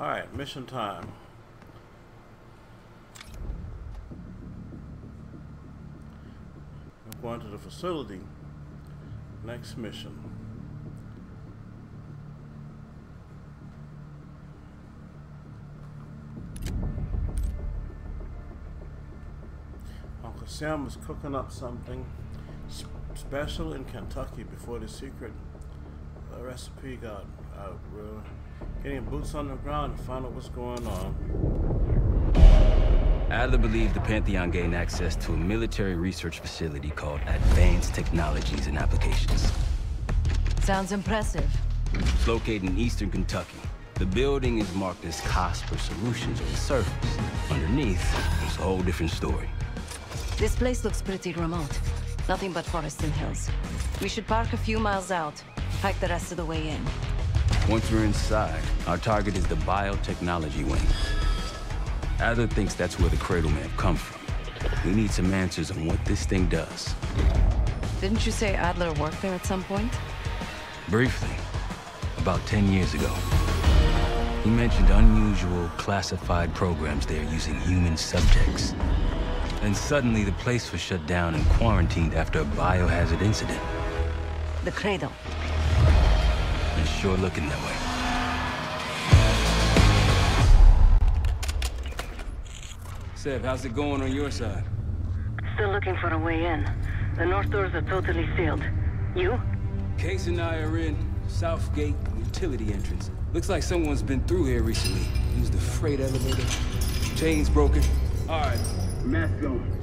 Alright, mission time. I'm going to the facility. Next mission. Uncle Sam was cooking up something special in Kentucky before the secret recipe got out. We're getting boots on the ground to find out what's going on. Adler believed the Pantheon gained access to a military research facility called Advanced Technologies and Applications. Sounds impressive. It's located in eastern Kentucky. The building is marked as Cosper Solutions on the surface. Underneath, it's a whole different story. This place looks pretty remote. Nothing but forests and hills. We should park a few miles out, hike the rest of the way in. Once we're inside, our target is the biotechnology wing. Adler thinks that's where the Cradle may have come from. We need some answers on what this thing does. Didn't you say Adler worked there at some point? Briefly. About 10 years ago. He mentioned unusual, classified programs there using human subjects. And suddenly the place was shut down and quarantined after a biohazard incident. The Cradle. It's sure looking that way. Sev, how's it going on your side? Still looking for a way in. The north doors are totally sealed. You? Case and I are in Southgate utility entrance. Looks like someone's been through here recently. Used the freight elevator. Chains broken. All right, mask on.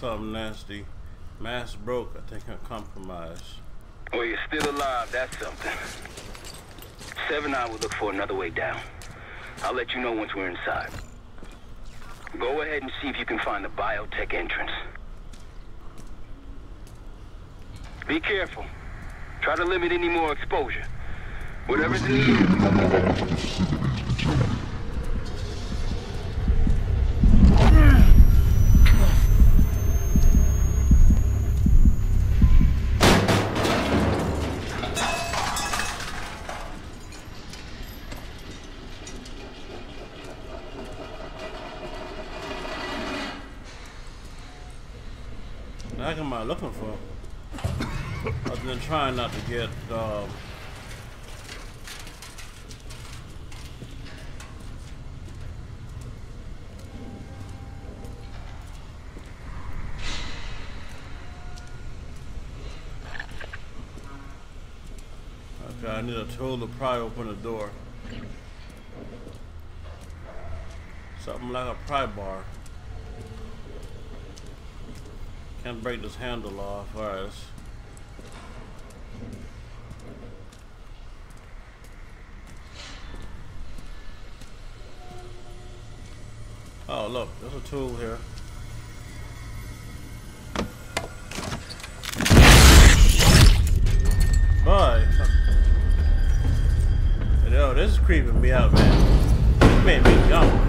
Something nasty. Mask broke. I think I'm compromised. Well, you're still alive, that's something. Sev and I will look for another way down. I'll let you know once we're inside. Go ahead and see if you can find the biotech entrance. Be careful. Try to limit any more exposure. Whatever's. What am I looking for? Other than trying not to get um, Okay, I need a tool to pry open the door. Something like a pry bar. Can't break this handle off. Alright, Oh, look, there's a tool here. Boy. Yo, this is creeping me out, man. This made me jump.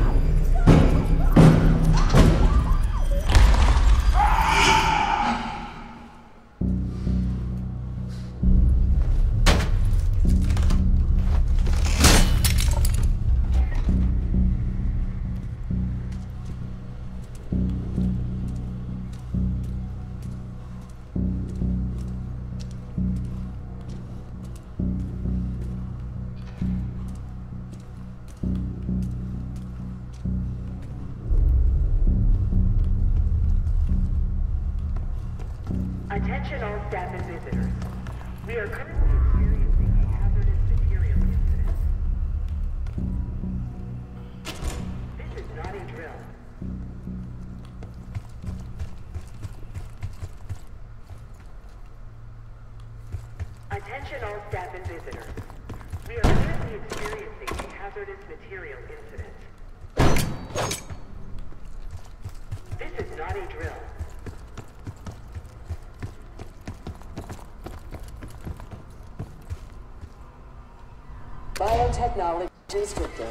Biotechnology restricted.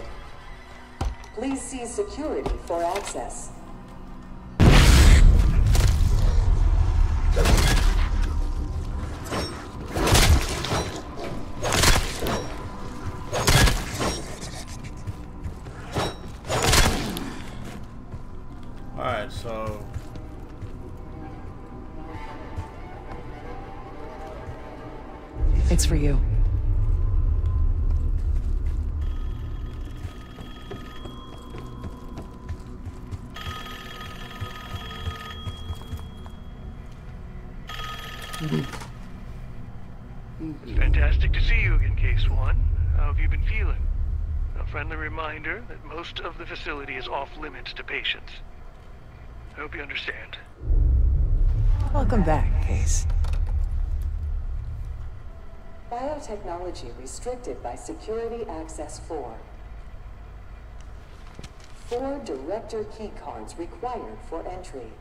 Please see security for access. Alright, so It's for you. It's fantastic to see you again, Case One. How have you been feeling? A friendly reminder that most of the facility is off limits to patients. I hope you understand. Welcome back, Case. Biotechnology restricted by Security Access 4. Four director keycards required for entry.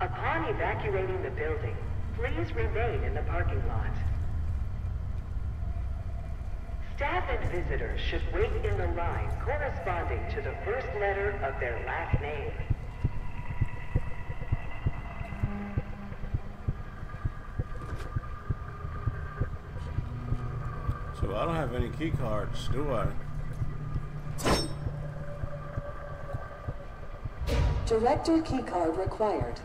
Upon evacuating the building, please remain in the parking lot. Staff and visitors should wait in the line corresponding to the first letter of their last name. so I don't have any key cards, do I? Director keycard required.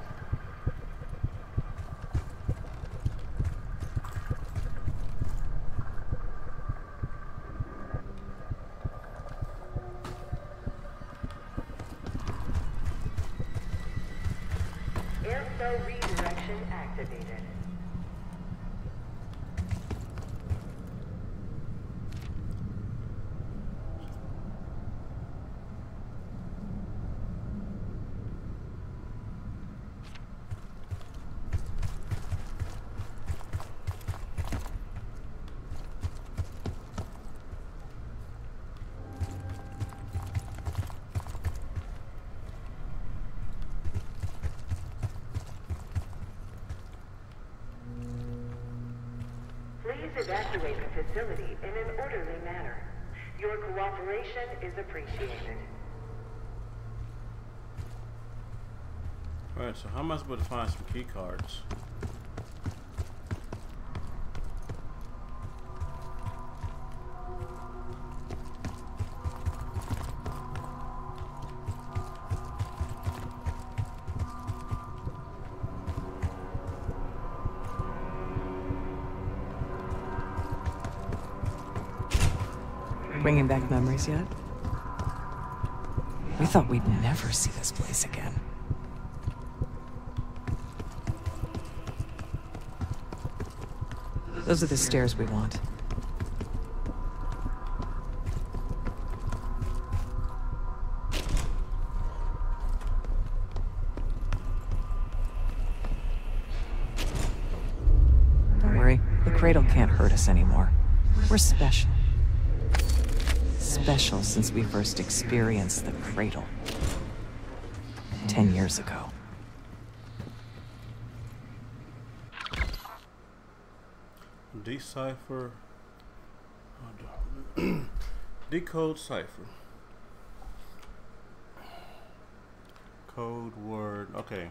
Airflow redirection activated. Please evacuate the facility in an orderly manner. Your cooperation is appreciated. Alright, so how am I supposed to find some key cards? Bringing back memories yet? Thought we'd never see this place again. Those are the stairs we want. Don't worry, the cradle can't hurt us anymore. We're special. Special since we first experienced the cradle. Ten years ago. Decipher. Decode cipher. Code word. Okay.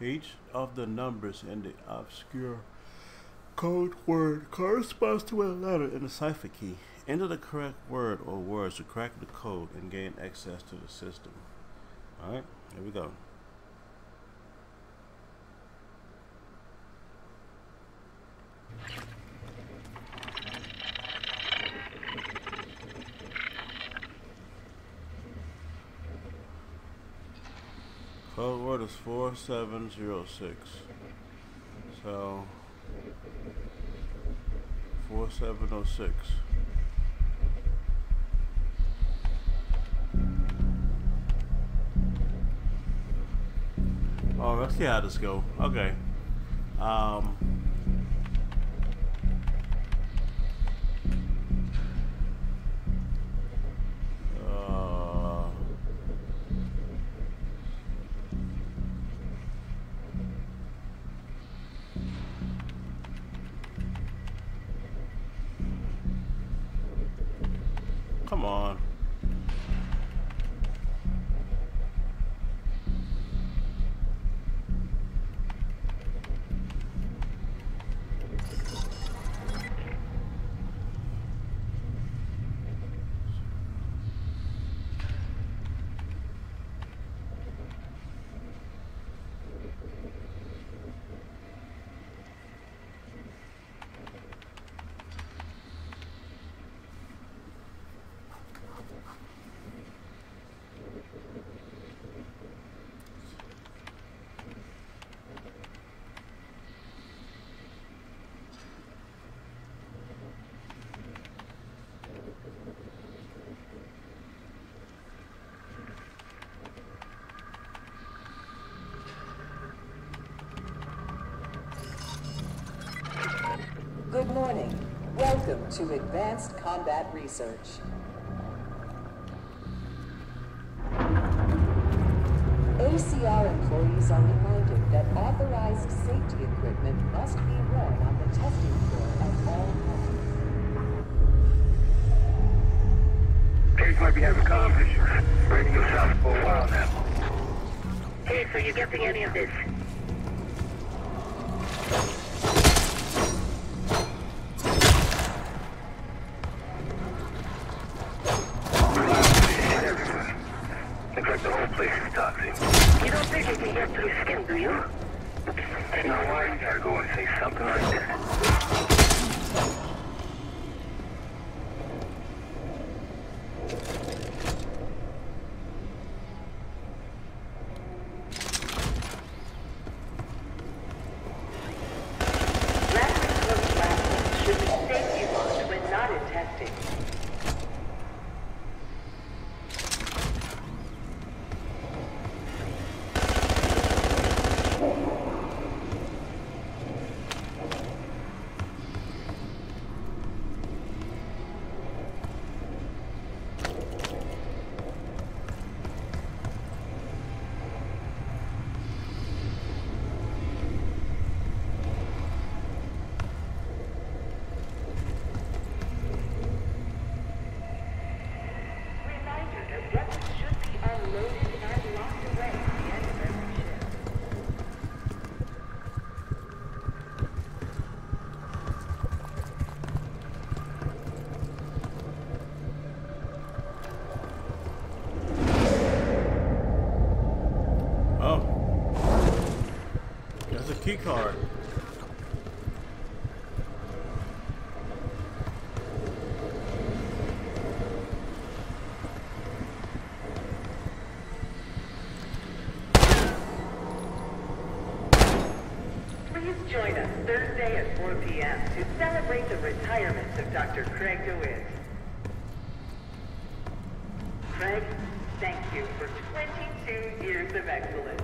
Each of the numbers in the obscure code word corresponds to a letter in the cipher key. Enter the correct word or words to crack the code and gain access to the system. Alright, here we go. Code word is 4706. So, 4706. Let's see how this go. Okay. Um. Good morning. Welcome to Advanced Combat Research. ACR employees are reminded that authorized safety equipment must be worn on the testing floor at all times. Case might be having comm issues. Radio south for a while now. Hey, so you getting any of this? Looks like the whole place is toxic. You don't think it can get through skin, do you? You know why you gotta go and say something like this? Rapid close platforms should be safety locked when not in testing. Reminder that weapons should be unloaded and locked away at the end of every shift. Oh. There's a key card. Please join us Thursday at 4 p.m. to celebrate the retirement of Dr. Craig DeWitt. Craig, thank you for 22 years of excellence.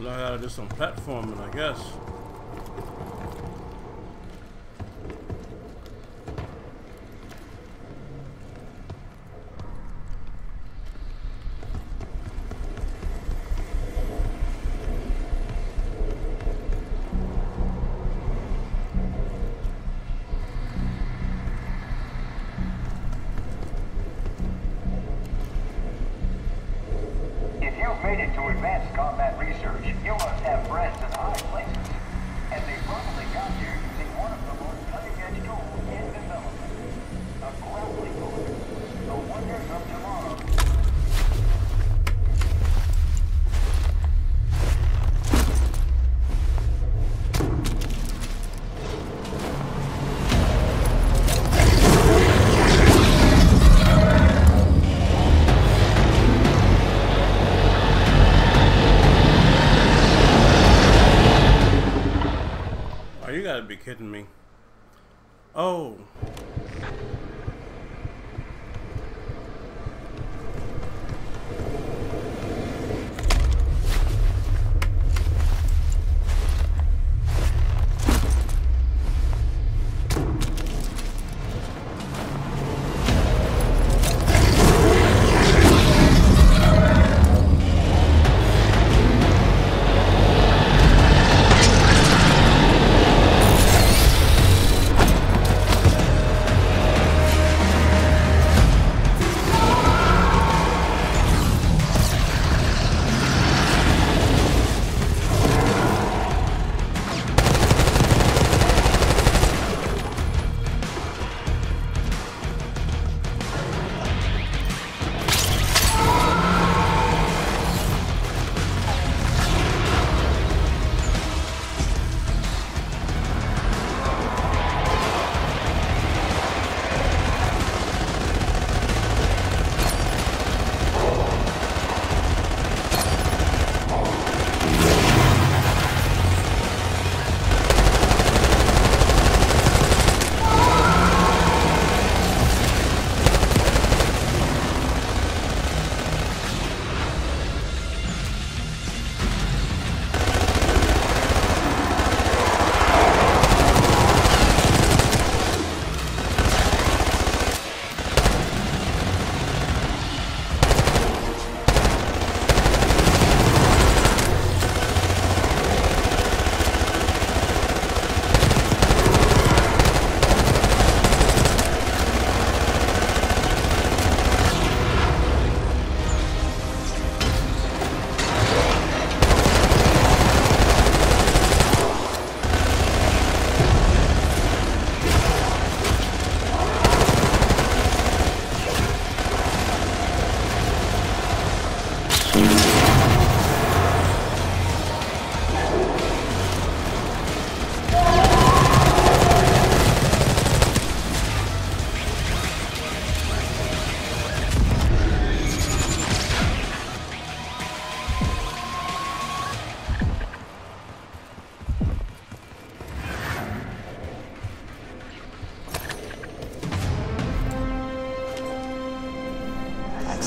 Learn how to do some platforming, I guess.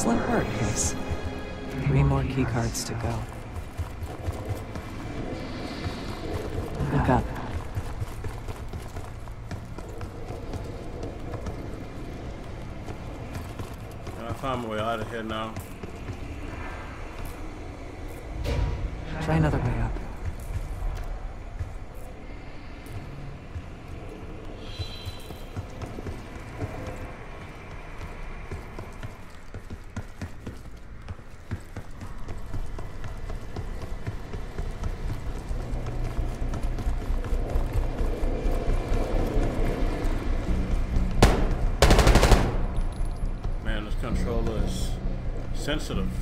Excellent work, Case. Three more keycards to go. Look up. I found my way out of here now. Try another way sensitive.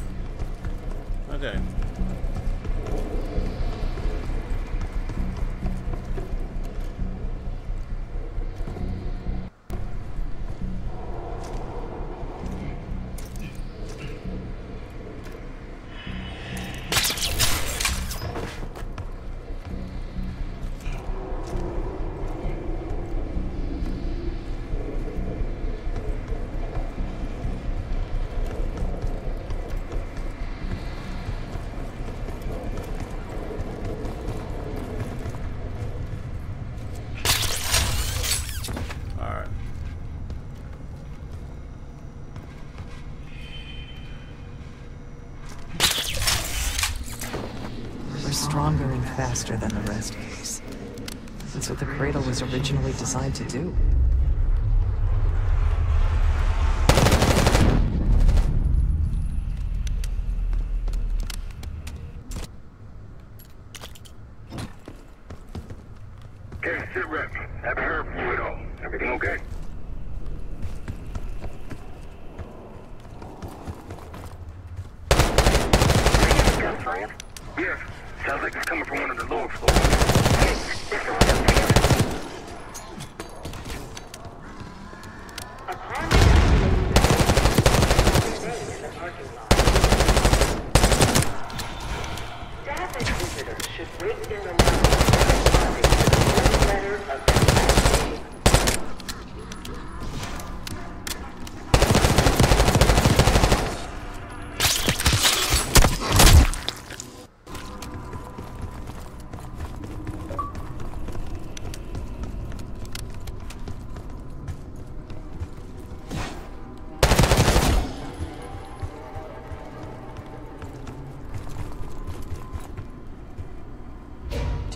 Faster than the rest, Case. That's what the cradle was originally designed to do. Okay, sit rep. Haven't heard from you at all. Everything okay? Yeah, sounds like it's coming from one of the lower floors. Upon evacuating the remain in the parking lot. Staff and visitors should wait in the lobby, corresponding to the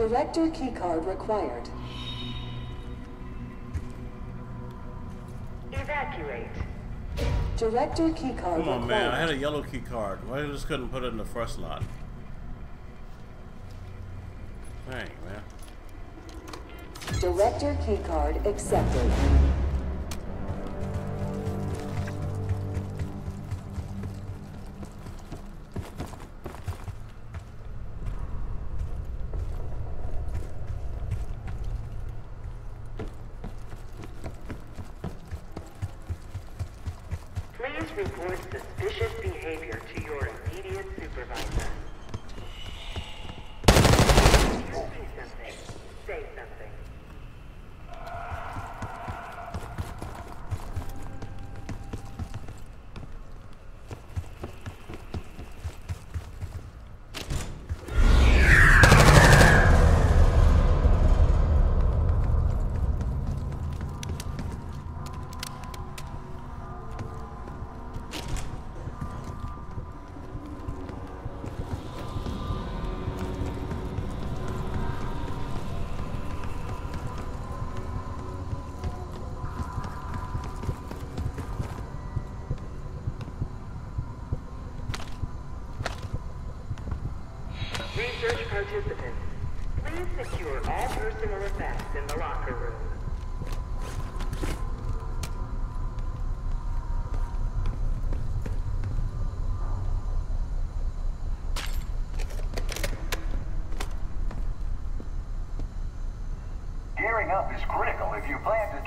Director keycard required. Evacuate. Director keycard Come required. on, man. I had a yellow keycard. Why you just couldn't put it in the first lot? Dang, man. Director keycard accepted.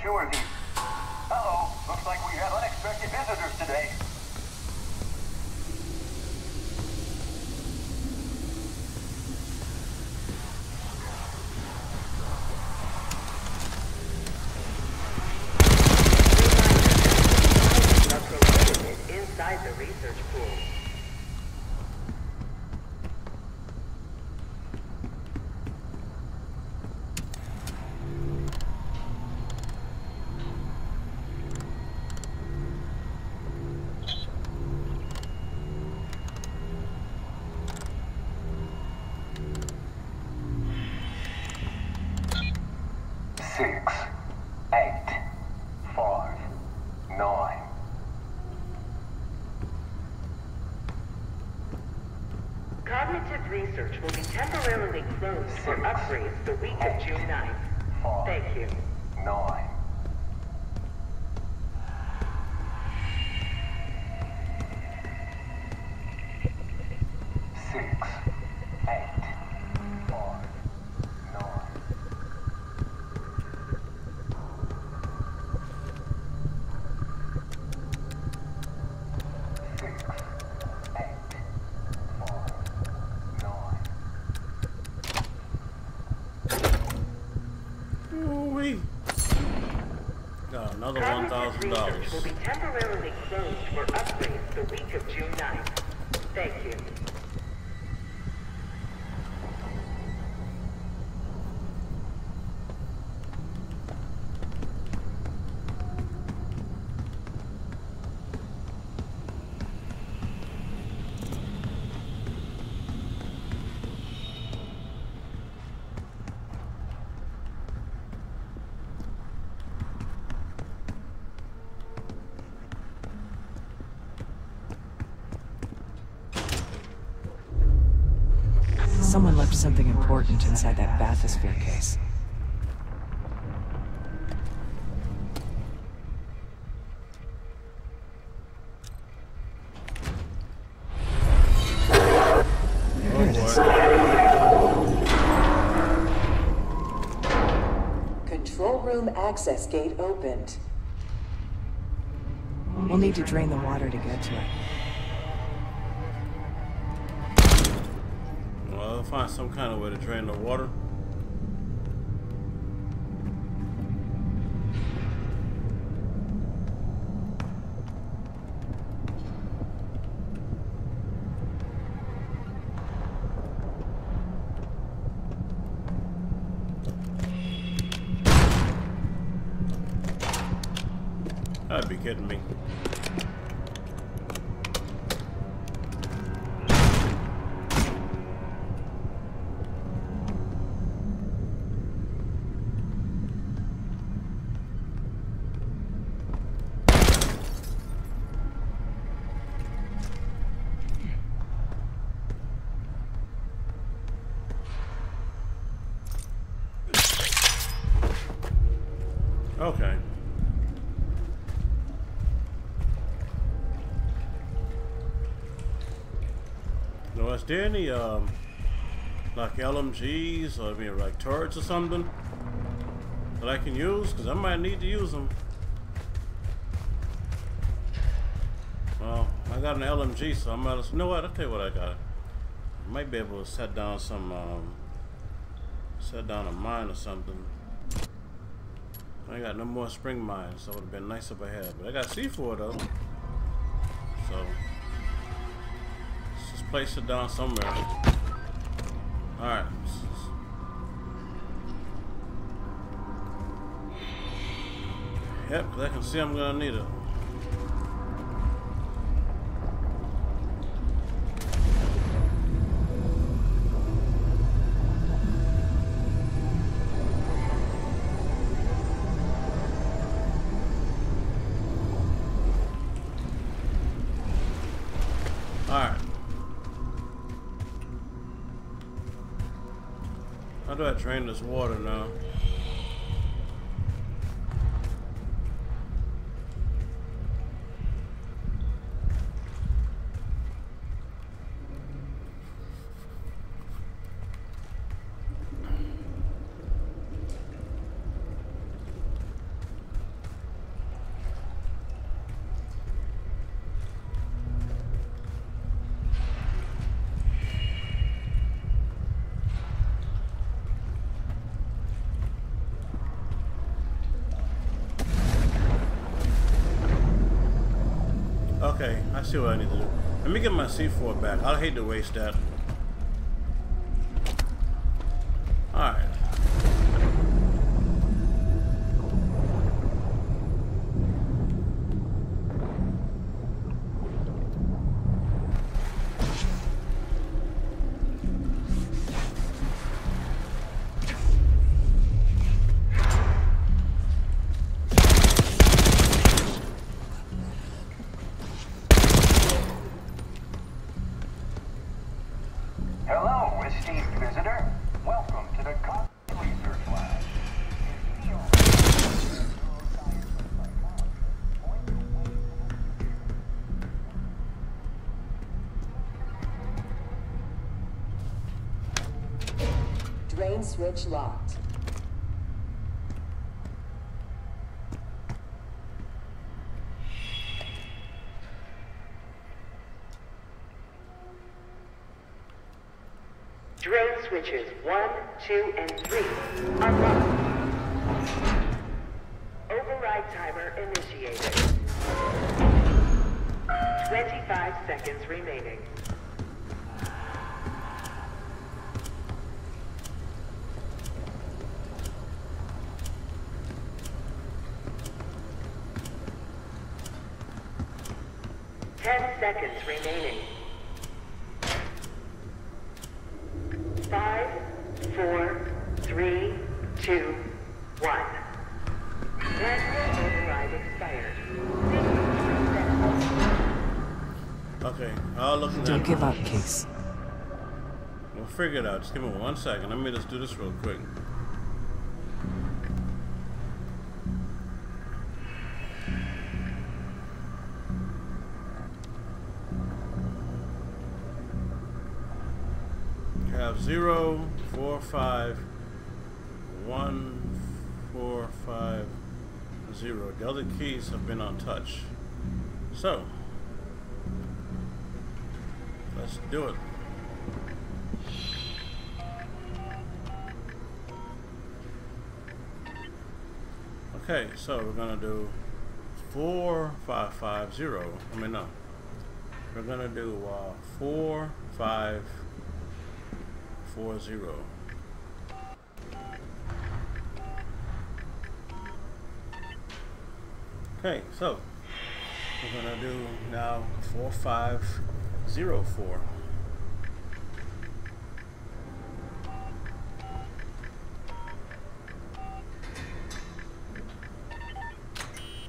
You plan to tour the... Uh-oh, looks like we have unexpected visitors today. Are prohibited inside the research pool. Six, eight, five, nine. Cognitive research will be temporarily closed for upgrades the week of June 9th. Thank you. Research will be temporarily closed for upgrades the week of June 9th. Thank you. Someone left something important inside that bathysphere case. Here it is. Control room access gate opened. We'll need to drain the water to get to it. Well, I'll find some kind of way to drain the water. There any, um, like LMGs or I mean, like turrets or something that I can use? Because I might need to use them. Well, I got an LMG, so I might. You know what? I'll tell you what I got. I might be able to set down some, um, set down a mine or something. I got no more spring mines, so it would have been nice if I had. But I got C4 though. Place it down somewhere. Alright. Yep, I can see I'm gonna need it. Do I drain this water now? Okay, I see what I need to do. Let me get my C4 back. I'd hate to waste that. Switch locked. Drain switches 1, 2, and 3 are locked. Override timer initiated. 25 seconds remaining. Ten seconds remaining. Five, four, three, two, one. Manual override expired. Okay, I'll look at Don't give up, Case. We'll figure it out. Just give me one second. Let me just do this real quick. Four, five, one, four, five, zero. The other keys have been untouched. So, let's do it. Okay, so we're gonna do four five five zero. I mean no. We're gonna do uh, four five four zero. Okay, so we're gonna do now four five zero four.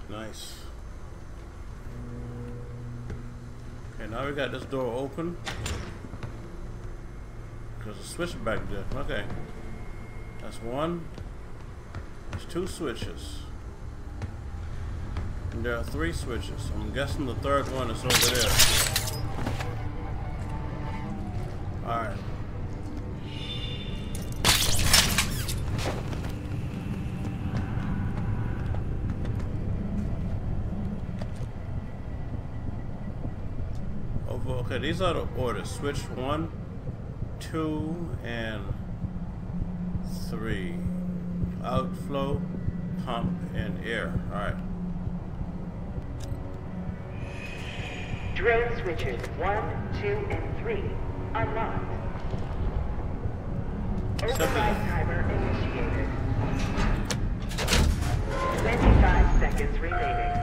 Nice. Okay, now we got this door open. There's a switch back there. Okay. That's one. There's two switches. And there are three switches. I'm guessing the third one is over there. Alright. Over, okay, these are the orders. Switch one, two, and three. Outflow, pump, and air. Alright. Drone switches 1, 2, and 3 unlocked. Override timer initiated. 25 seconds remaining.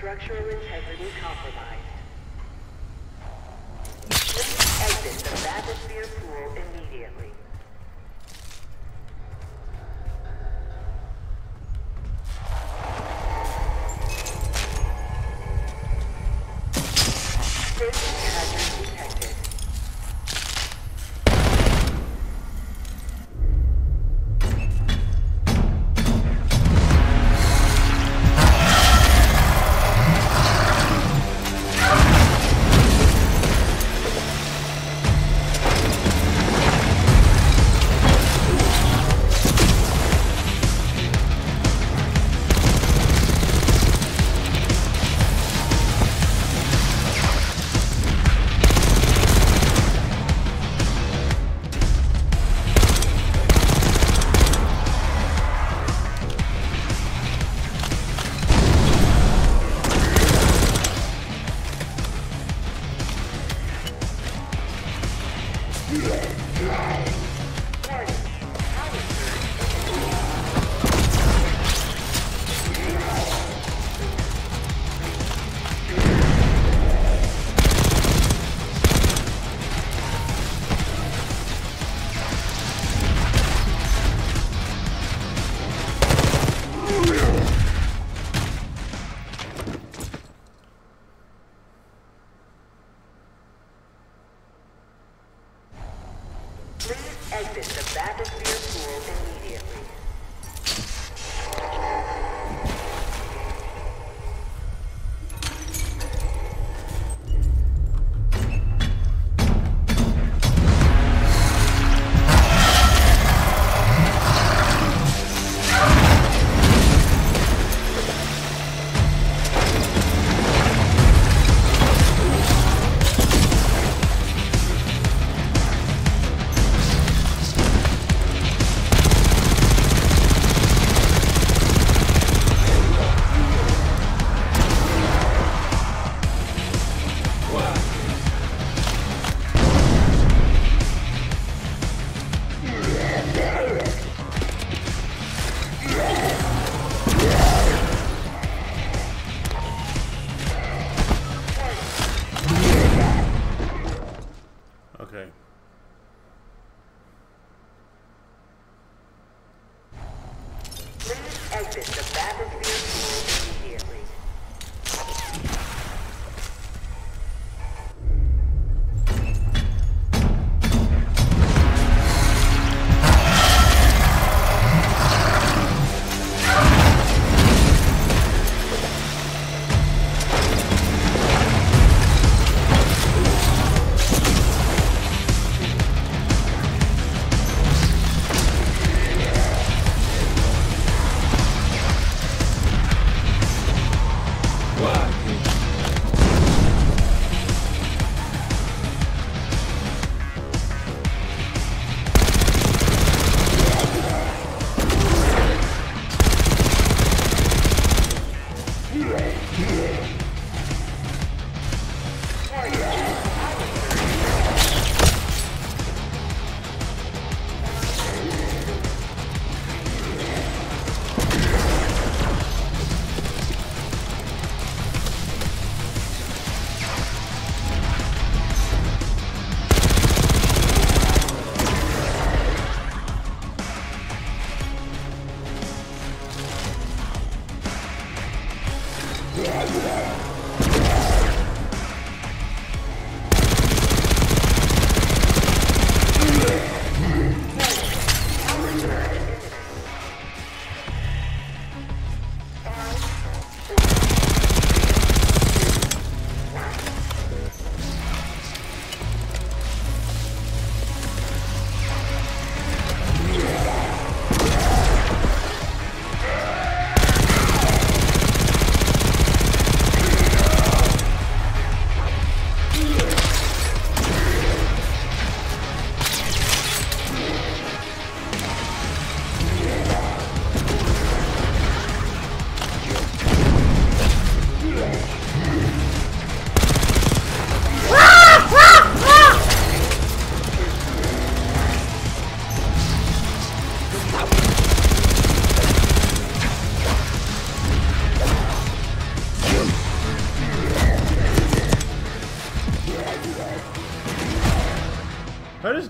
Structural integrity compromised. Exit the bathysphere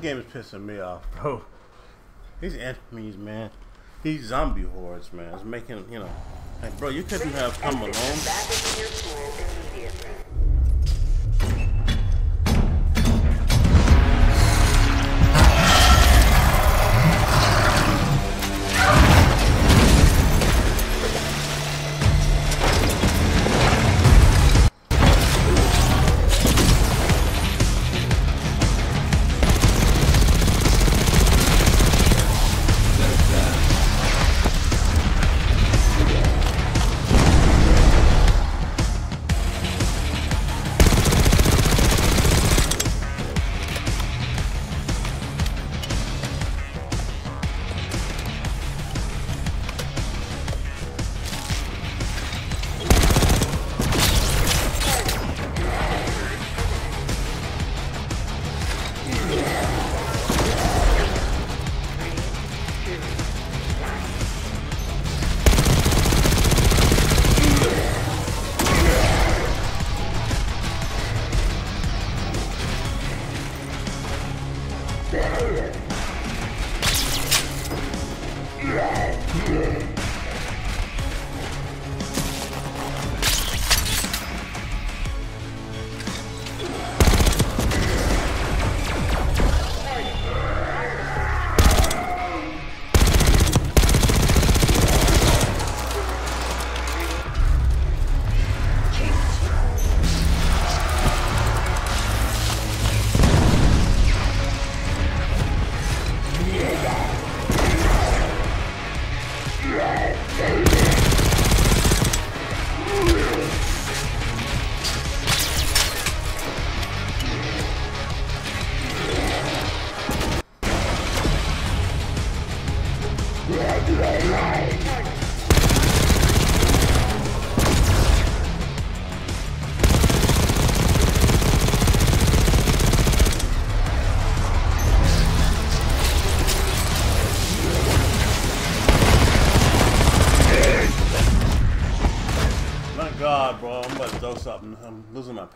game is pissing me off, bro. These enemies, man. These zombie hordes, man. It's making, you know. Like, bro, you couldn't have come alone.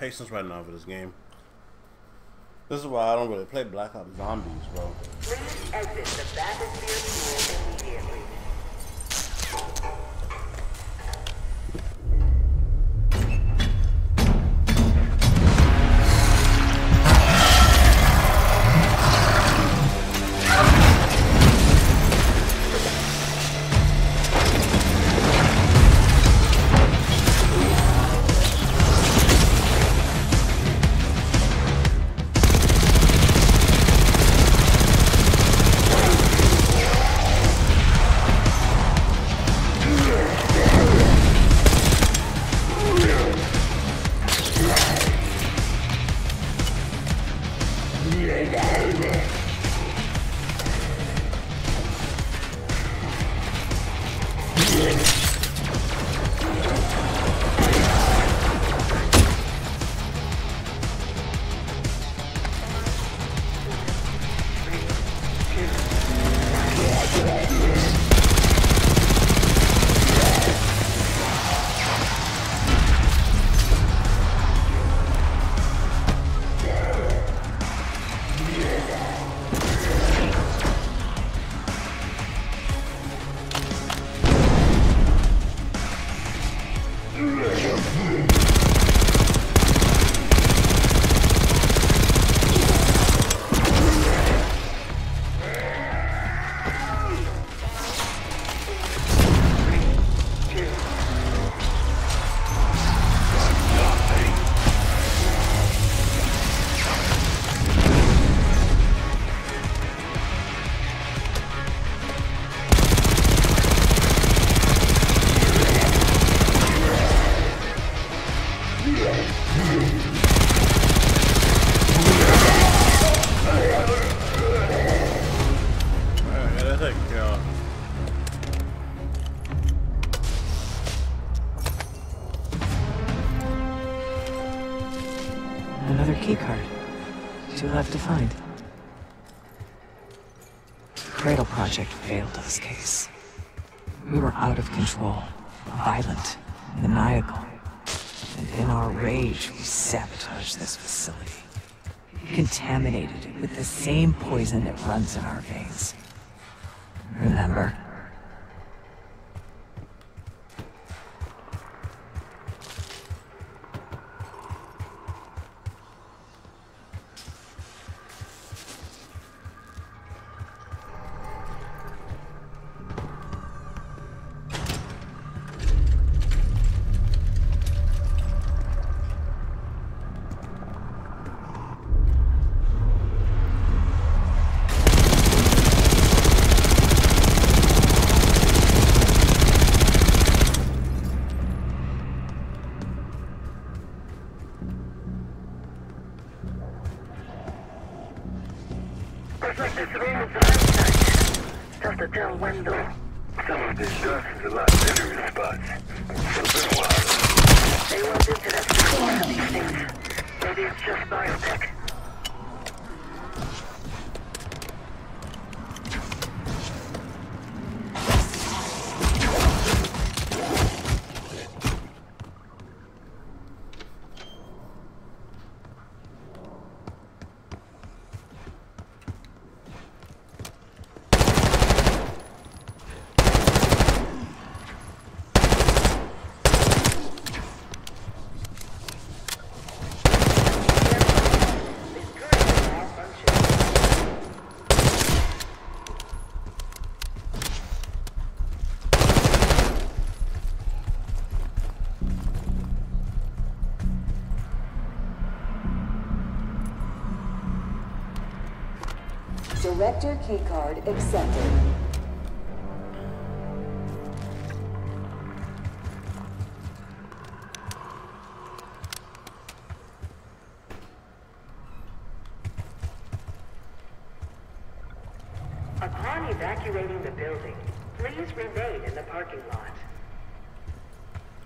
Patience right now for this game. This is why I don't really play Black Ops Zombies, bro. Exit the poison that runs in our veins. Director keycard accepted. Upon evacuating the building, please remain in the parking lot.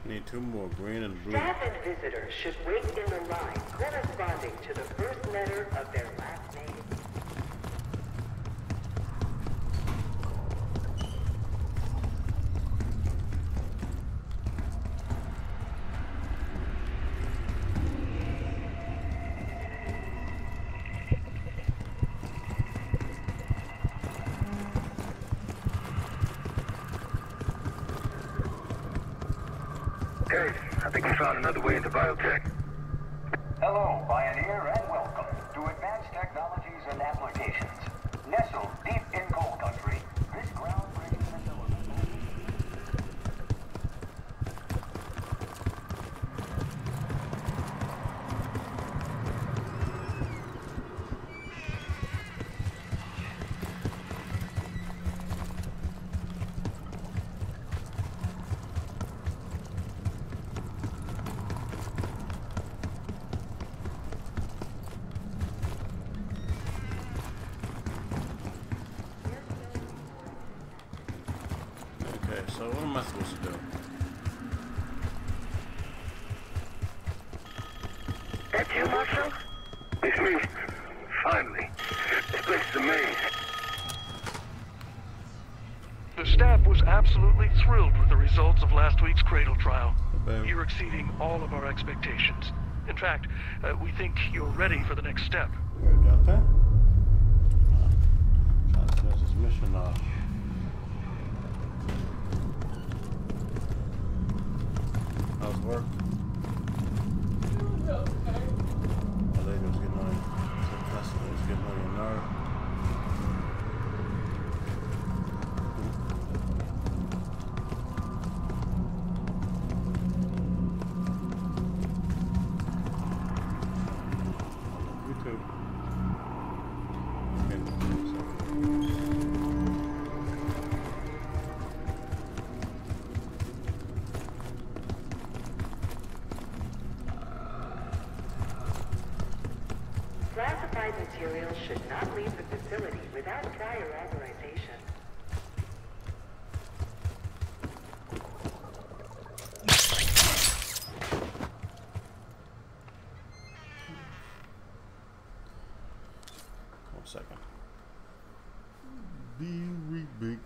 Need two more green and blue. Staff and visitors should. Phoenix Cradle trial. You're exceeding all of our expectations. In fact, uh, we think you're ready for the next step. second. The Rubik.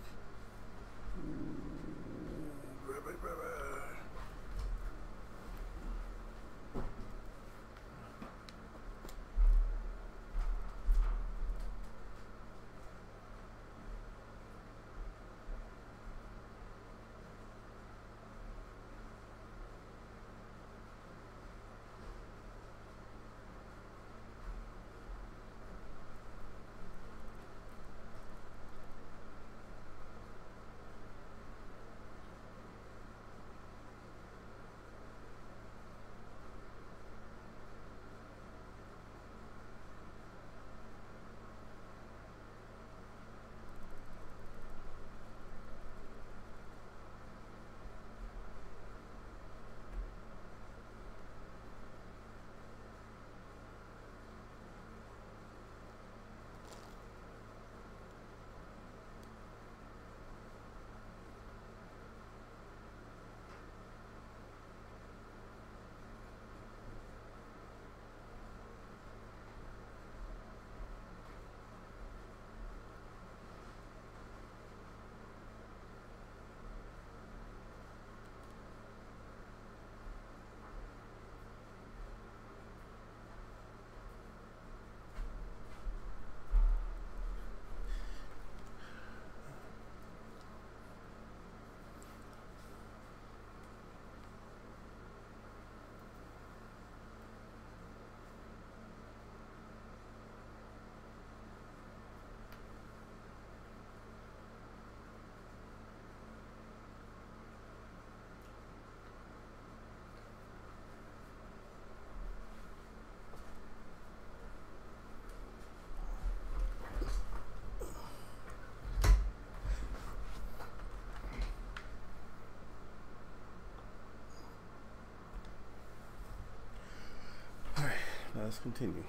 Let's continue.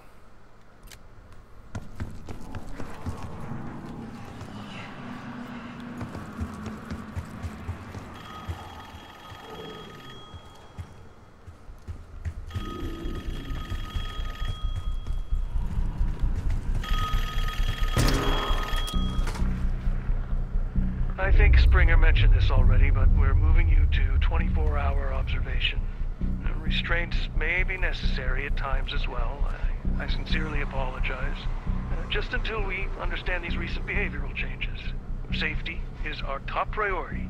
I think Springer mentioned this already, but we're moving you to 24-hour observation. Restraints may be necessary at times as well. I, sincerely apologize. Uh, just until we understand these recent behavioral changes. Safety is our top priority.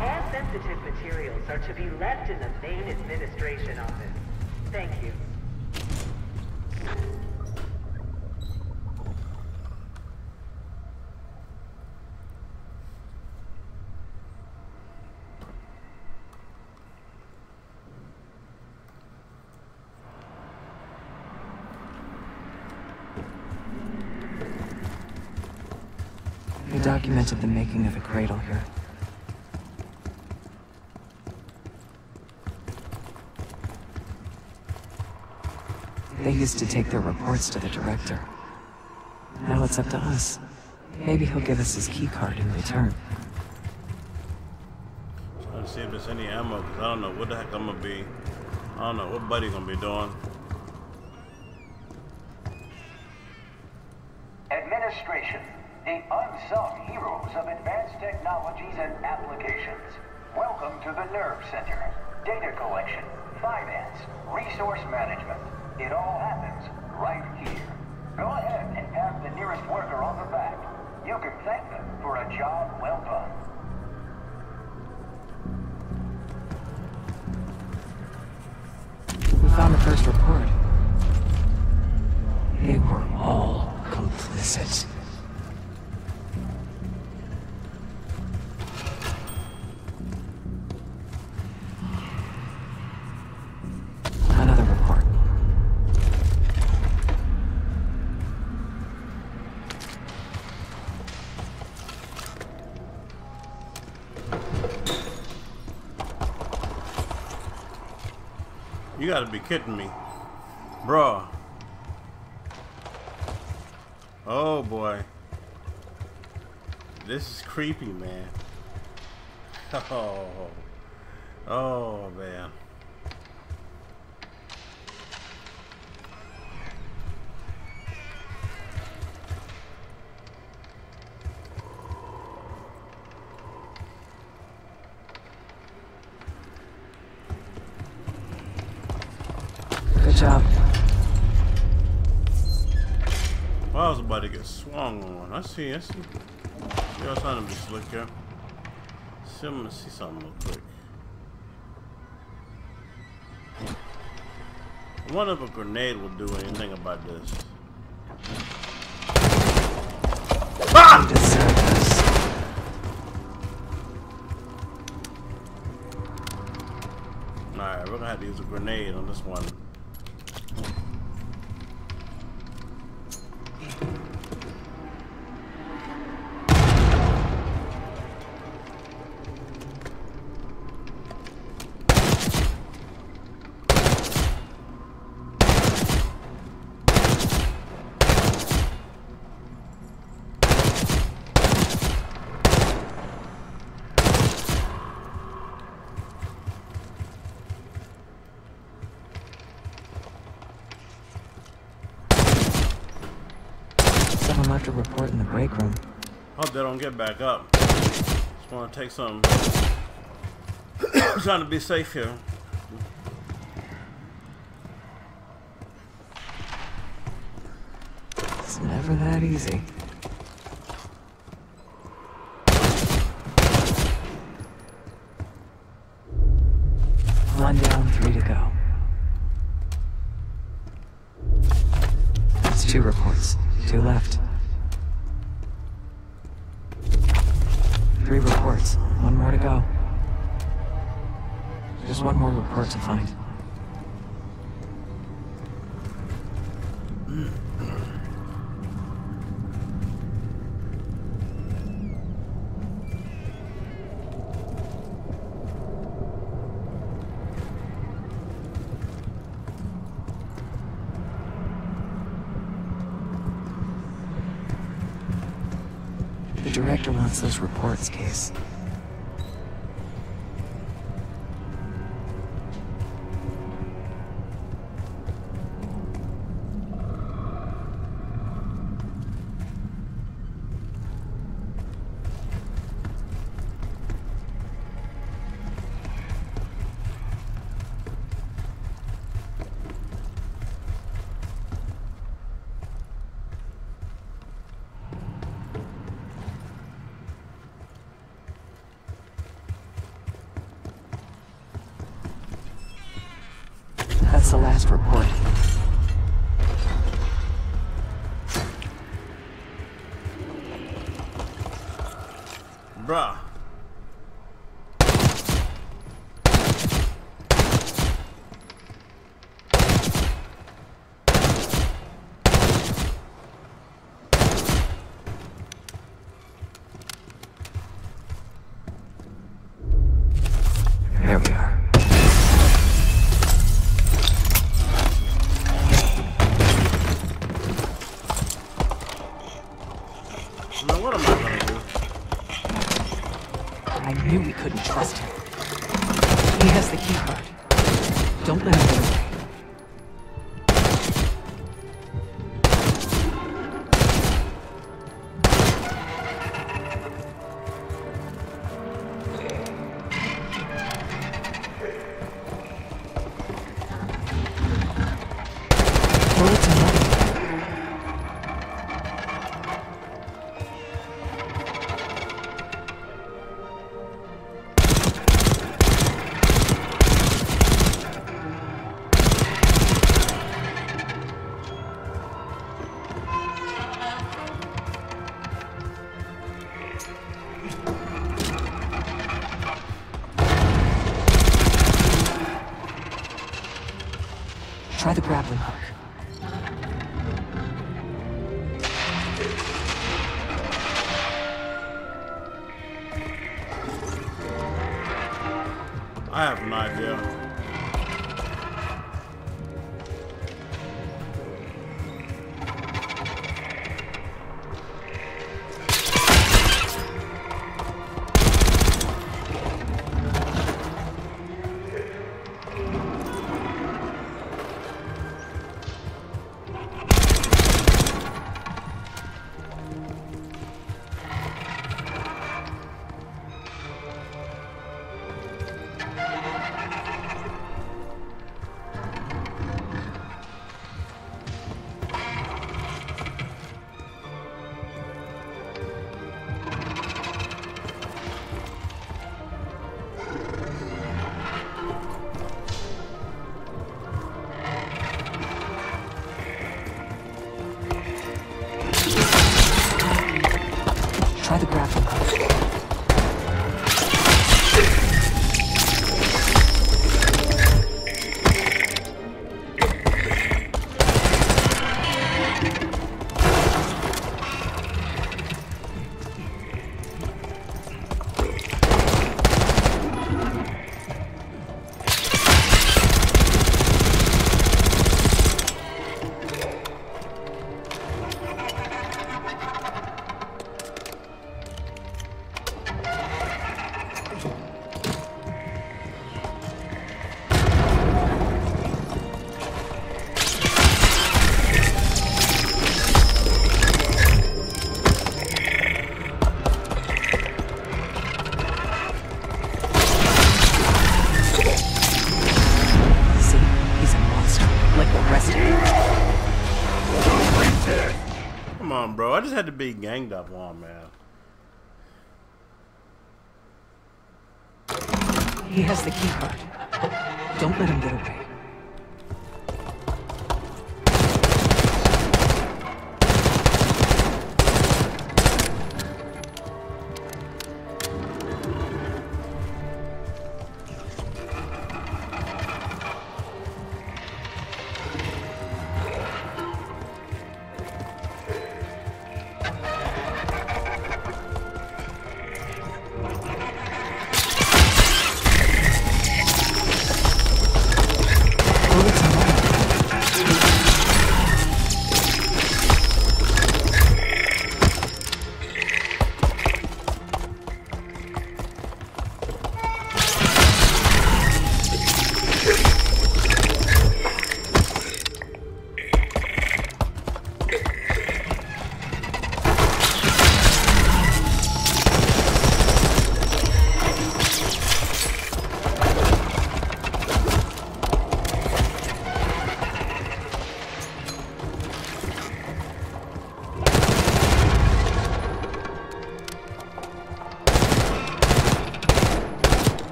All sensitive materials are to be left in the main administration office. Thank you. They documented the making of a cradle here. They used to take their reports to the director. Now it's up to us. Maybe he'll give us his keycard in return. Trying to see if there's any ammo, because I don't know what the heck I'm going to be. I don't know what Buddy going to be doing. Administration, the unsung heroes of advanced technologies and applications. Welcome to the Nerve Center. Data collection, finance, resource management. It all happens You got to be kidding me. Bruh. Oh boy. This is creepy, man. Oh. Oh, man. Good job. Well, I was about to get swung on. I see, I see. I was trying to be slick here. See, I'm gonna see something real quick. I wonder if a grenade will do anything about this. Ah! You this. Alright, we're gonna have to use a grenade on this one. Someone left a report in the break room. Hope they don't get back up. Just wanna take some. trying to be safe here. It's never that easy. One down, three to go. That's two reports. Two left. Three reports. One more to go. There's one more report to find. The wants those reports, Case. Be ganged up on, man.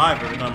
Coming back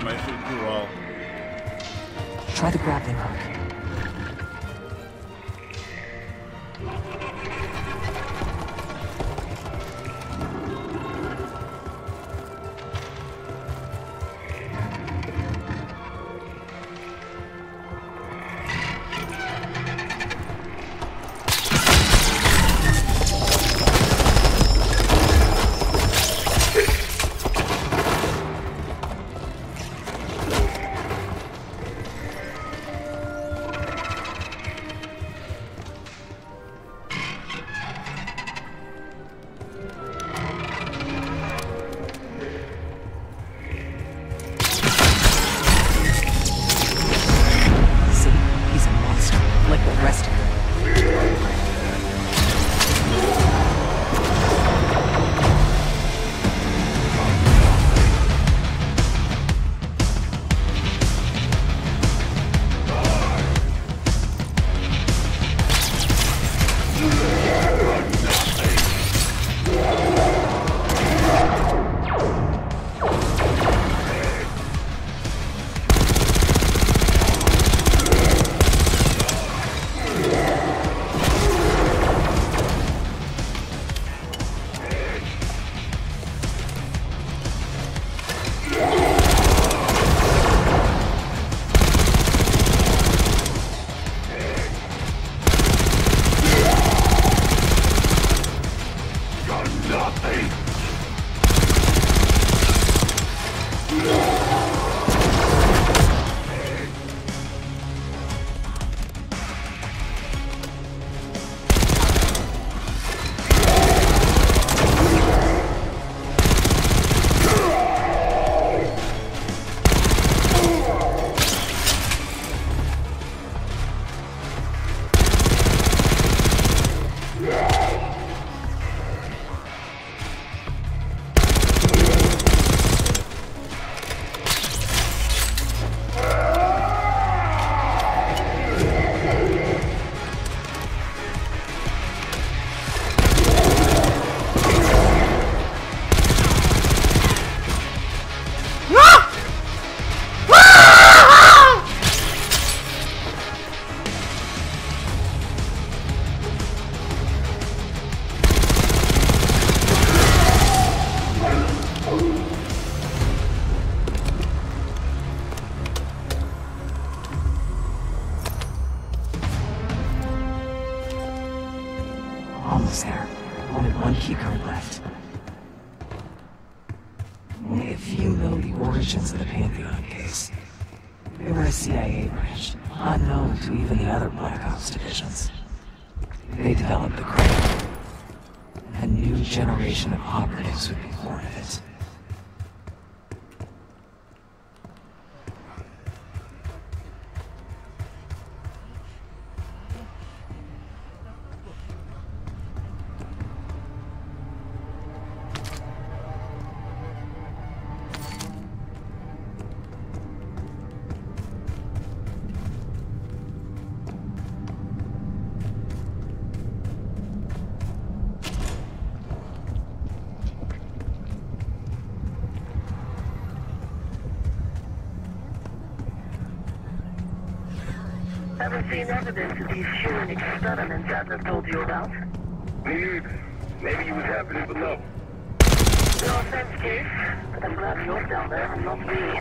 Adler told you about? Me. Maybe he was happening below. No offense, Case, but I'm glad you're down there and not me.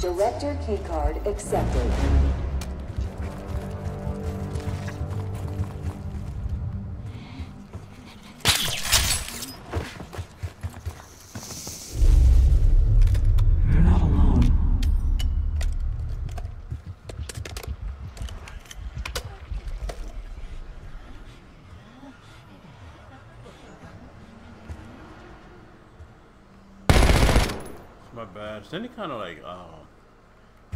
Director keycard accepted. You're not alone. My bad. Is there any kind of like, um,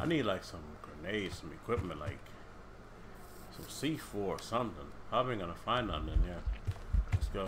I need like some grenades, some equipment, like some C4 or something. How am I gonna find nothing in here? Let's go.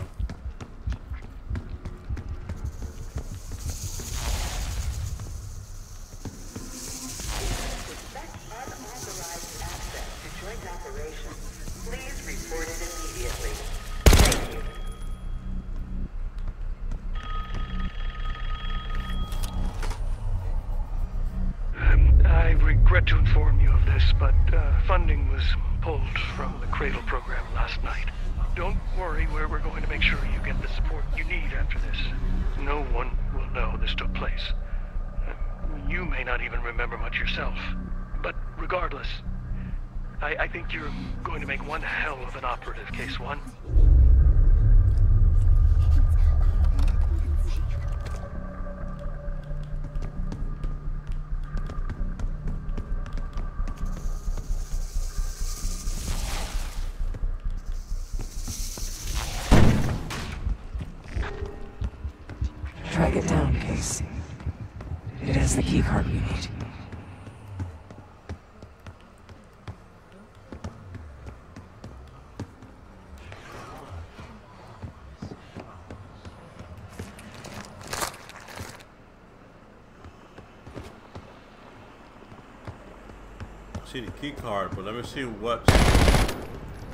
Key card, but let me see what's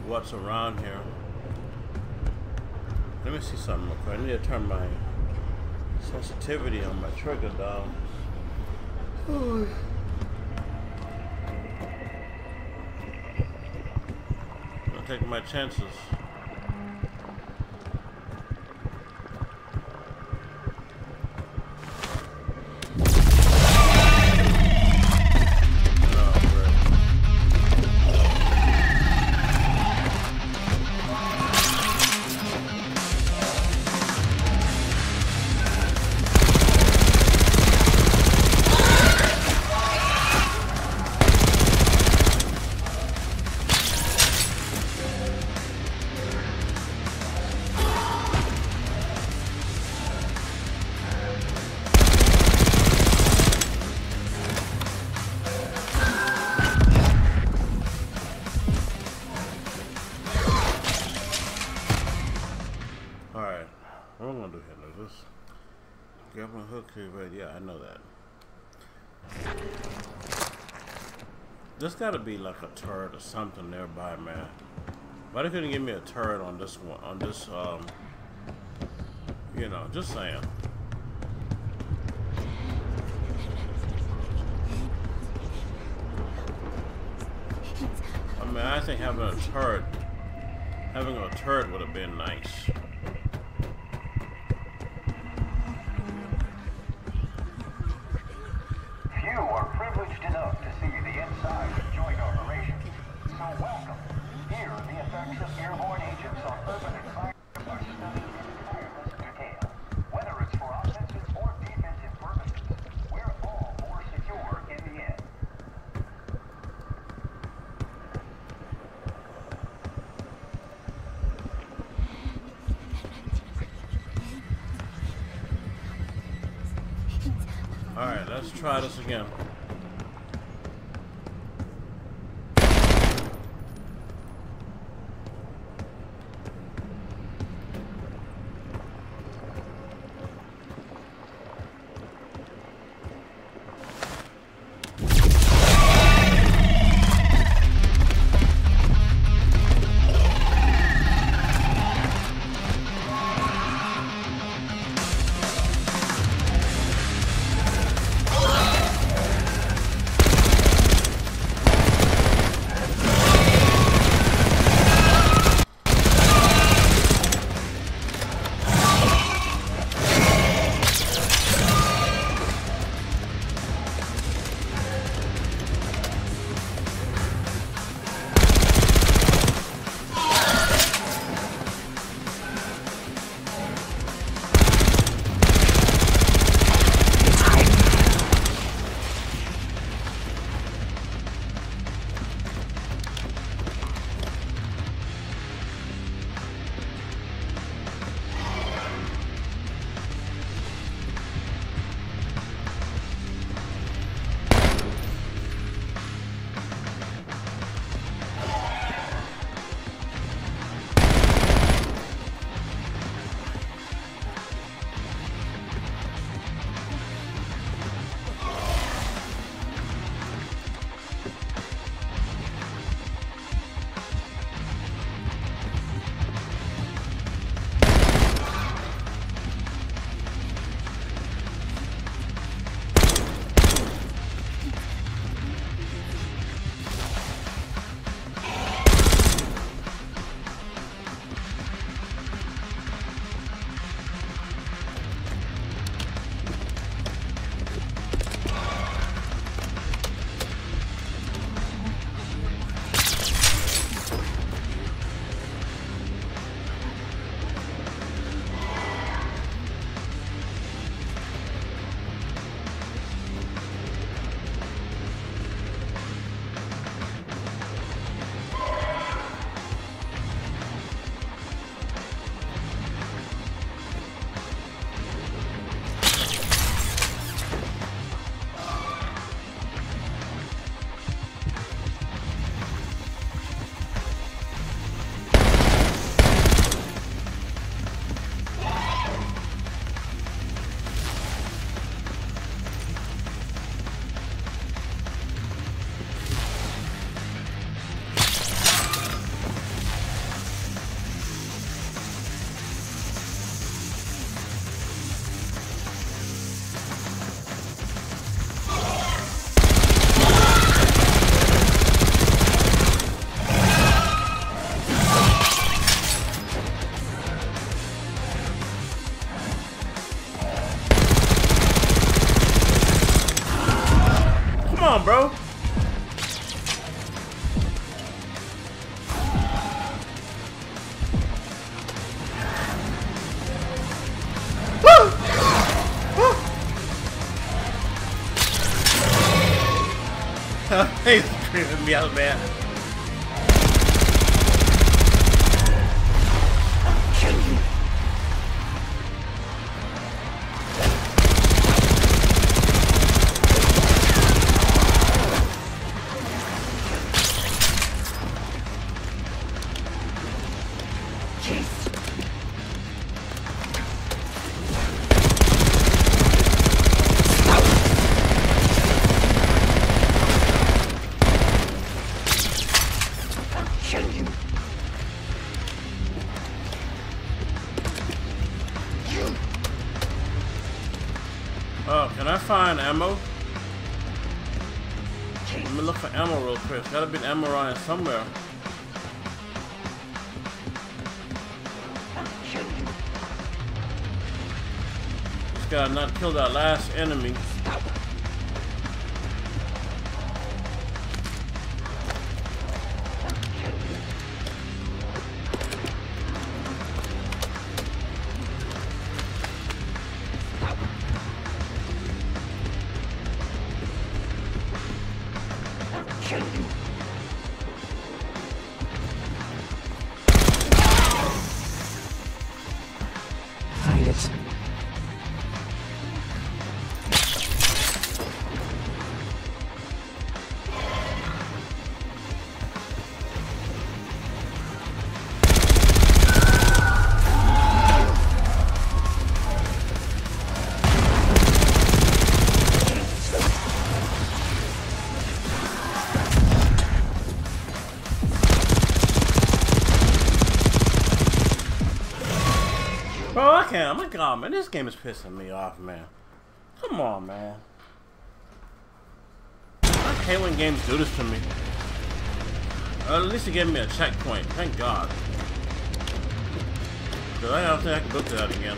what's around here. Let me see something real quick. I need to turn my sensitivity on my trigger down. I'll take my chances. There's gotta be like a turret or something nearby, man. Why they couldn't give me a turret on this one? On this, um, you know, just saying. I mean, I think having a turret, having a turret would have been nice. Me out, man. Ammo? Let me look for ammo real quick. Gotta be ammo around somewhere. Just gotta not kill that last enemy. Oh man. This game is pissing me off, man. Come on, man. I hate when games do this to me. At least it gave me a checkpoint. Thank God. Cause I don't think I can go through that again.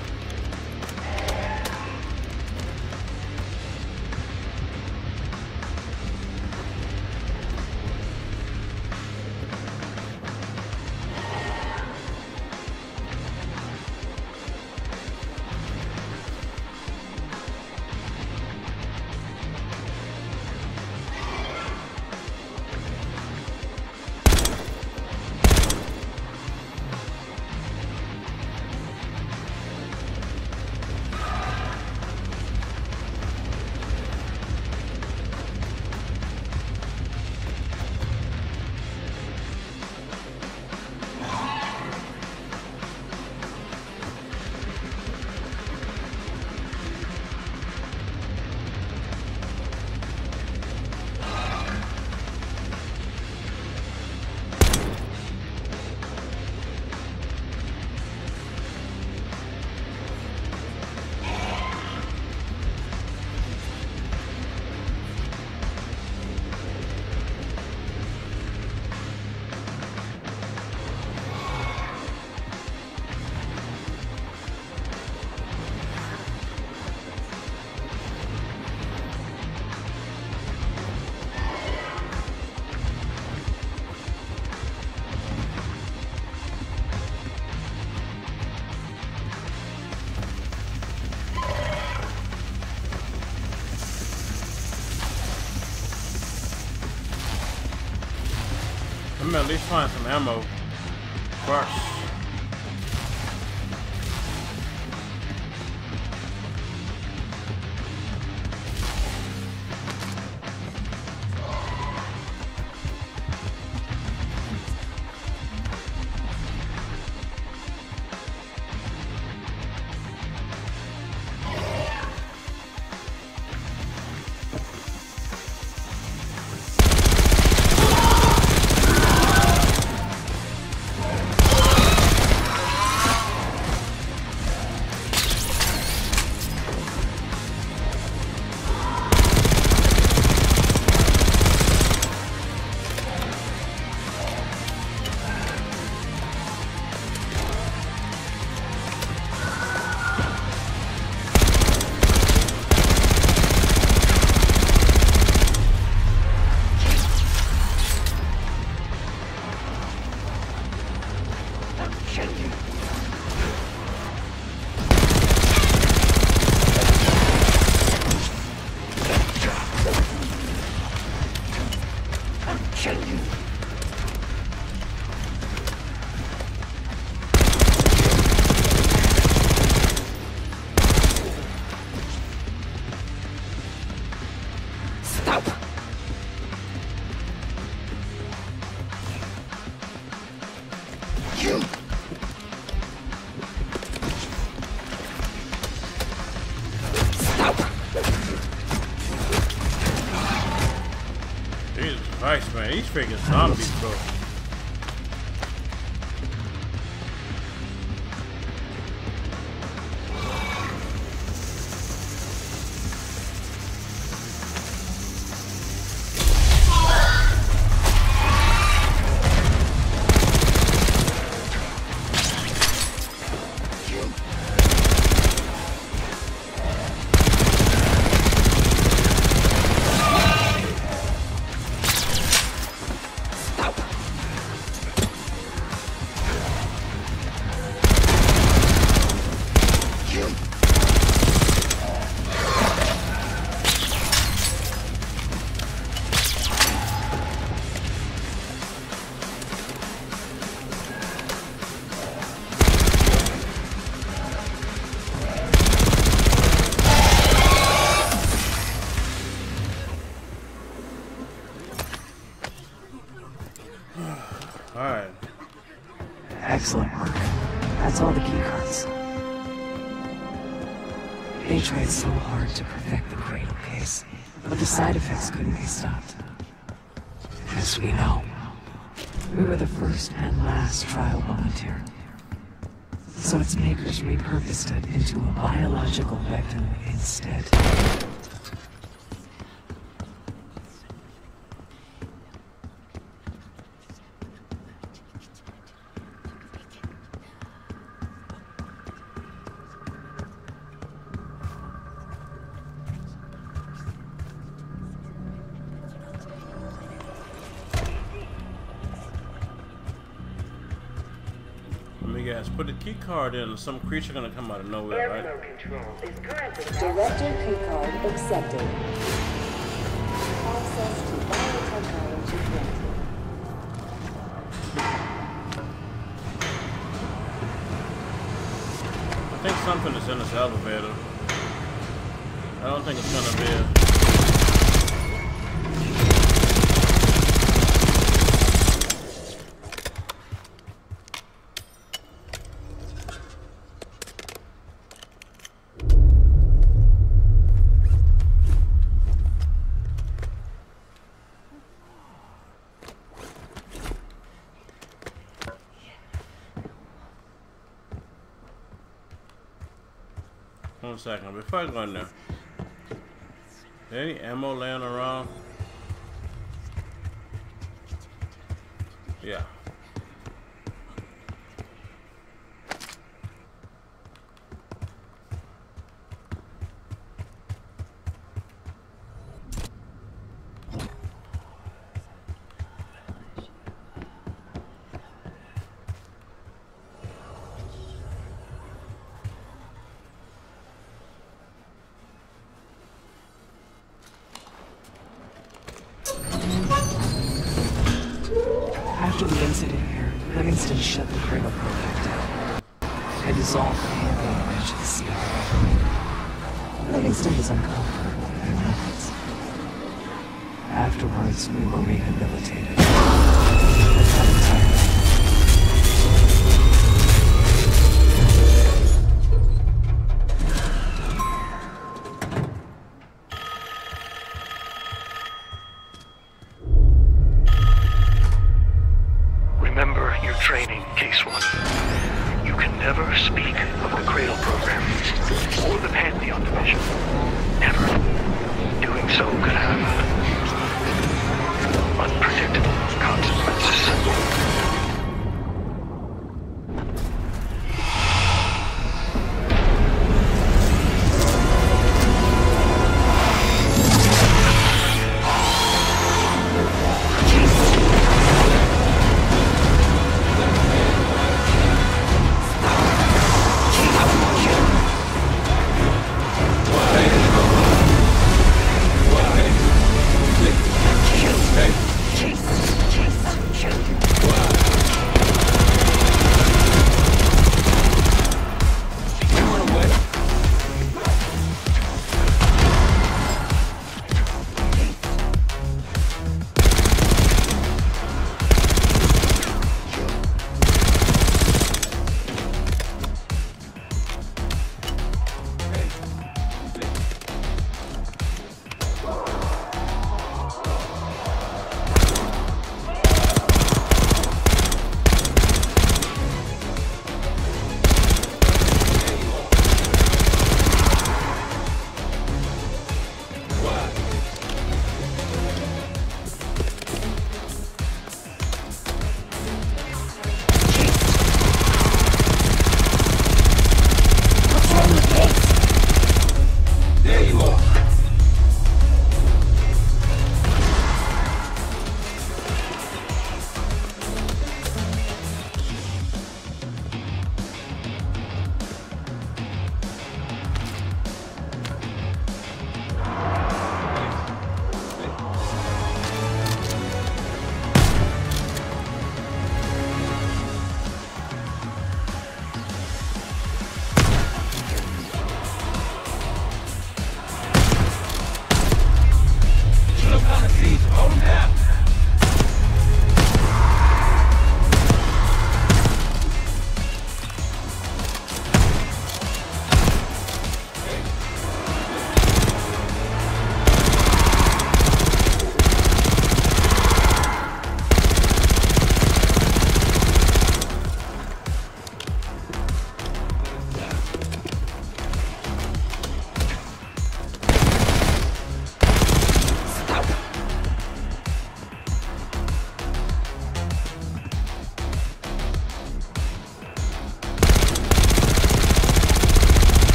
At least find some ammo first. Christ, man. Alright. Excellent work. That's all the key cards. They tried so hard to perfect the cradle case, but the side effects couldn't be stopped. As we know, we were the first and last trial volunteer. So its makers repurposed it into a biological weapon instead. Put the key card in, and some creature gonna come out of nowhere, right? Airflow control is currently Director keycard accepted. Access to biotechnology granted. I think something is in this elevator. I don't think it's gonna be a... One second, before I go in there. Any ammo laying around?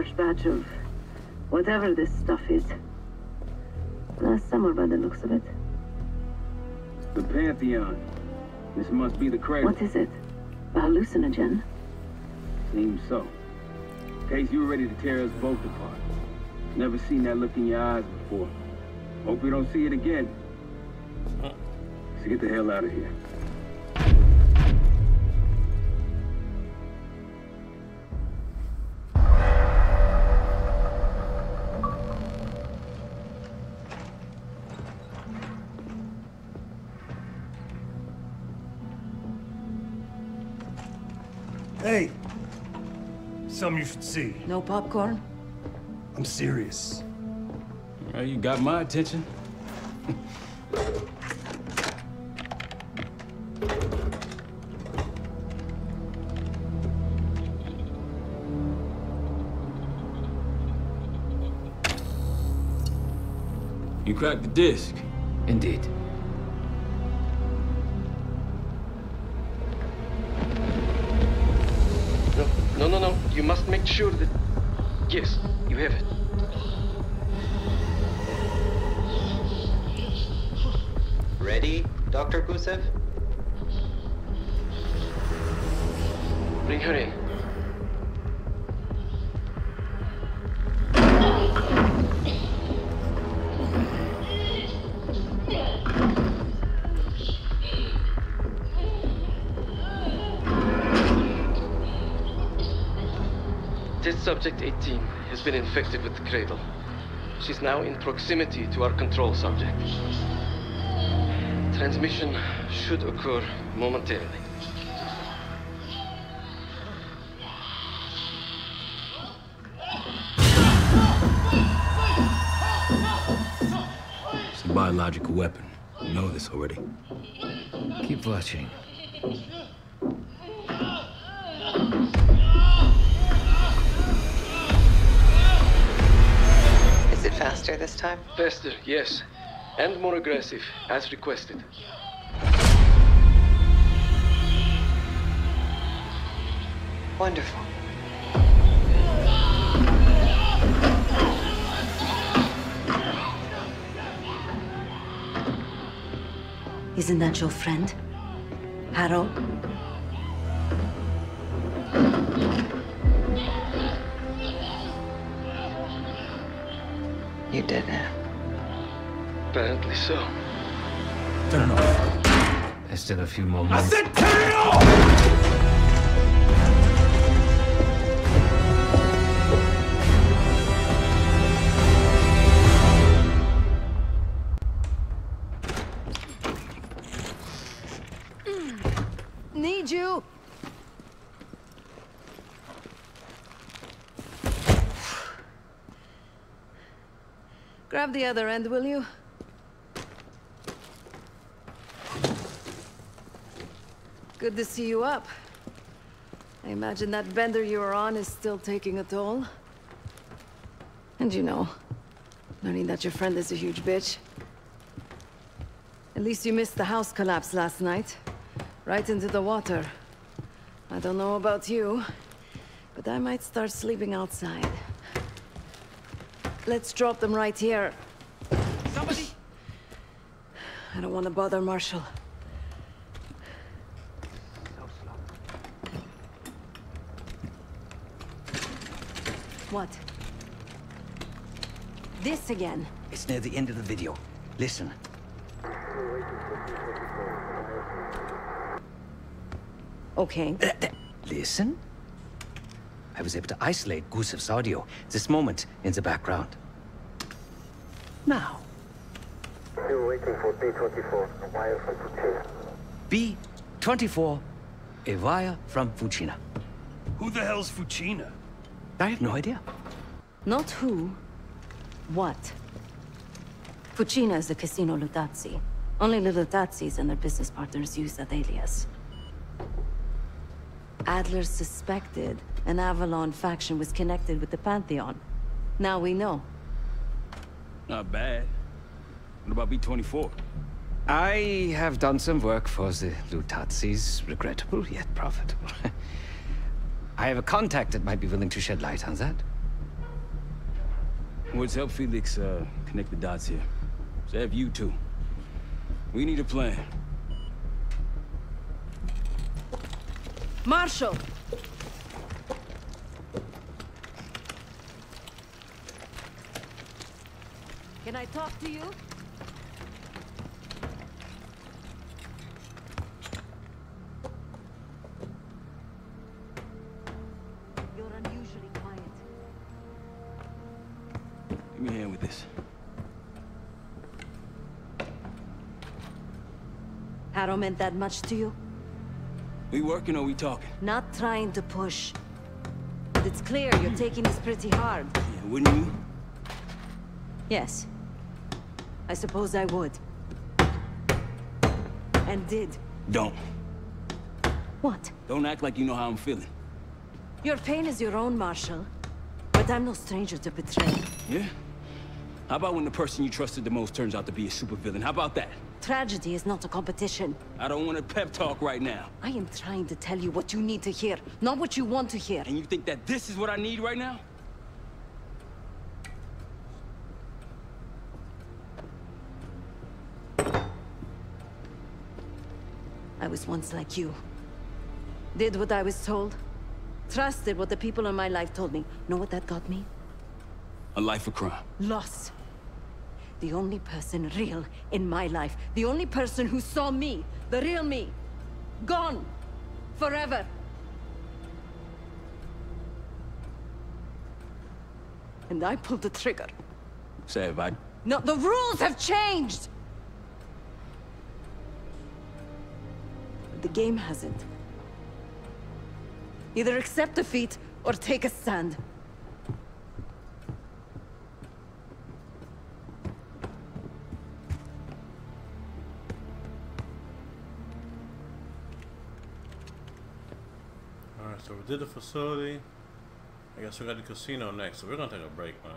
Large batch of whatever this stuff is. Last summer by the looks of it. The Pantheon. This must be the cradle. What is it? A hallucinogen? Seems so. Case you were ready to tear us both apart. Never seen that look in your eyes before. Hope we don't see it again. So get the hell out of here. Something you should see. No popcorn? I'm serious. Well, you got my attention. you cracked the disc. Indeed. Sure that... Yes, you have it. Ready, Dr. Gusev? Bring her in. Test subject 18 has been infected with the cradle. She's now in proximity to our control subject. Transmission should occur momentarily. It's a biological weapon. You know this already. Keep watching. Faster this time? Faster, yes. And more aggressive, as requested. Wonderful. Isn't that your friend? Harrow? You did it. Apparently so. Turn it off. There's still a few more moments. Need other end, will you? Good to see you up. I imagine that bender you were on is still taking a toll. And you know, learning that your friend is a huge bitch. At least you missed the house collapse last night. Right into the water. I don't know about you, but I might start sleeping outside. Let's drop them right here. I don't want to bother Marshall. What? This again? It's near the end of the video. Listen. Okay. Uh, uh, listen? I was able to isolate Gusev's audio. This moment in the background. Now. Still waiting for B-24, a wire from Fucina. B-24, a wire from Fucina. Who the hell's Fucina? I have no idea. Not who. What? Fucina is the Casino Lutazzi. Only the Lutazzis and their business partners use that alias. Adler suspected an Avalon faction was connected with the Pantheon. Now we know. Not bad. What about B-24? I have done some work for the Lutazzis, regrettable yet profitable. I have a contact that might be willing to shed light on that. Let's help Felix uh, connect the dots here. So have you two. We need a plan. Marshal! Can I talk to you? Meant that much to you? We working or we talking? Not trying to push. But it's clear you're taking this pretty hard. Yeah, wouldn't you? Yes. I suppose I would. And did. Don't. What? Don't act like you know how I'm feeling. Your pain is your own, Marshal. But I'm no stranger to betrayal. Yeah? How about when the person you trusted the most turns out to be a supervillain? How about that? Tragedy is not a competition. I don't want a pep talk right now. I am trying to tell you what you need to hear, not what you want to hear. And you think that this is what I need right now? I was once like you. Did what I was told. Trusted what the people in my life told me. Know what that got me? A life of crime. Lost. The only person real in my life. The only person who saw me. The real me. Gone. Forever. And I pulled the trigger. Say Biden. No, the rules have changed! But the game hasn't. Either accept defeat or take a stand. Did the facility. I guess we got the casino next, so we're gonna take a break, man.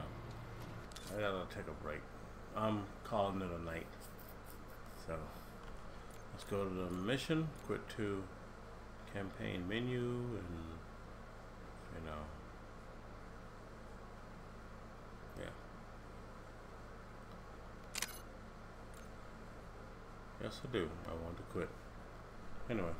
I gotta take a break. I'm calling it a night. So let's go to the mission, quit to campaign menu and you know yeah. Yes I do. I want to quit. Anyway.